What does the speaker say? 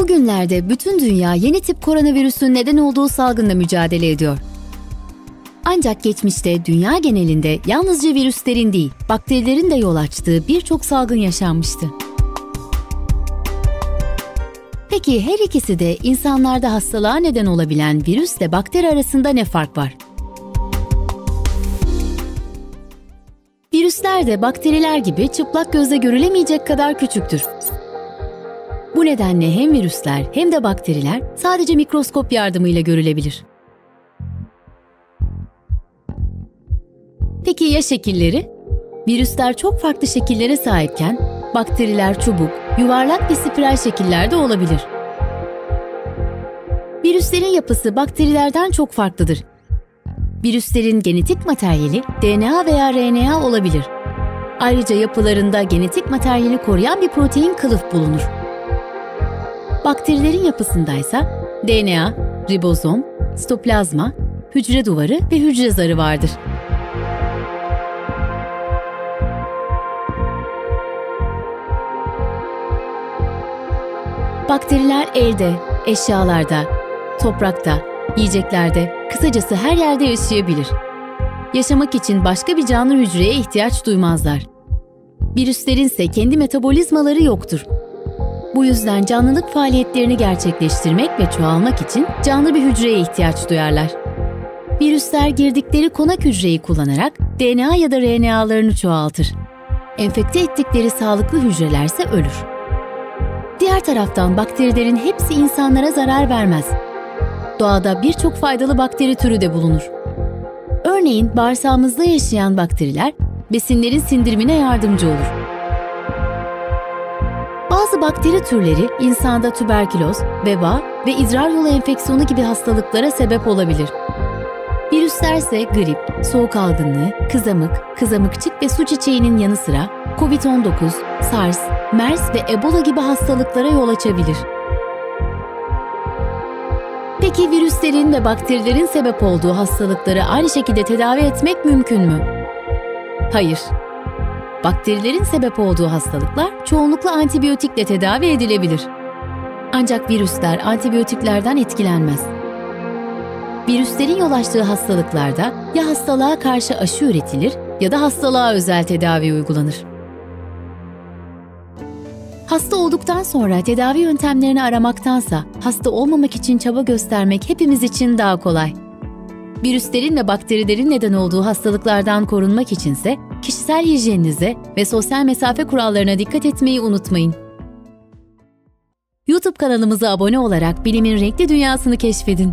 Bugünlerde bütün dünya yeni tip koronavirüsün neden olduğu salgınla mücadele ediyor. Ancak geçmişte dünya genelinde yalnızca virüslerin değil, bakterilerin de yol açtığı birçok salgın yaşanmıştı. Peki her ikisi de insanlarda hastalığa neden olabilen virüsle bakteri arasında ne fark var? Virüsler de bakteriler gibi çıplak gözle görülemeyecek kadar küçüktür. Bu nedenle hem virüsler hem de bakteriler sadece mikroskop yardımıyla görülebilir. Peki ya şekilleri? Virüsler çok farklı şekillere sahipken bakteriler çubuk, yuvarlak ve spiral şekillerde olabilir. Virüslerin yapısı bakterilerden çok farklıdır. Virüslerin genetik materyali DNA veya RNA olabilir. Ayrıca yapılarında genetik materyali koruyan bir protein kılıf bulunur. Bakterilerin yapısındaysa DNA, ribozom, sitoplazma, hücre duvarı ve hücre zarı vardır. Bakteriler elde, eşyalarda, toprakta, yiyeceklerde, kısacası her yerde yaşayabilir. Yaşamak için başka bir canlı hücreye ihtiyaç duymazlar. Virüslerin ise kendi metabolizmaları yoktur. Bu yüzden canlılık faaliyetlerini gerçekleştirmek ve çoğalmak için canlı bir hücreye ihtiyaç duyarlar. Virüsler girdikleri konak hücreyi kullanarak DNA ya da RNA'larını çoğaltır. Enfekte ettikleri sağlıklı hücrelerse ölür. Diğer taraftan bakterilerin hepsi insanlara zarar vermez. Doğada birçok faydalı bakteri türü de bulunur. Örneğin bağırsağımızda yaşayan bakteriler besinlerin sindirimine yardımcı olur. Bakteri türleri insanda tüberküloz, veba ve idrar yolu enfeksiyonu gibi hastalıklara sebep olabilir. Virüsler ise grip, soğuk algınlığı, kızamık, kızamıkçık ve su çiçeğinin yanı sıra COVID-19, SARS, MERS ve Ebola gibi hastalıklara yol açabilir. Peki virüslerin ve bakterilerin sebep olduğu hastalıkları aynı şekilde tedavi etmek mümkün mü? Hayır. Bakterilerin sebep olduğu hastalıklar çoğunlukla antibiyotikle tedavi edilebilir. Ancak virüsler antibiyotiklerden etkilenmez. Virüslerin yol açtığı hastalıklarda ya hastalığa karşı aşı üretilir ya da hastalığa özel tedavi uygulanır. Hasta olduktan sonra tedavi yöntemlerini aramaktansa hasta olmamak için çaba göstermek hepimiz için daha kolay. Virüslerin ve bakterilerin neden olduğu hastalıklardan korunmak içinse kişisel hijyeninize ve sosyal mesafe kurallarına dikkat etmeyi unutmayın. YouTube kanalımıza abone olarak bilimin renkli dünyasını keşfedin.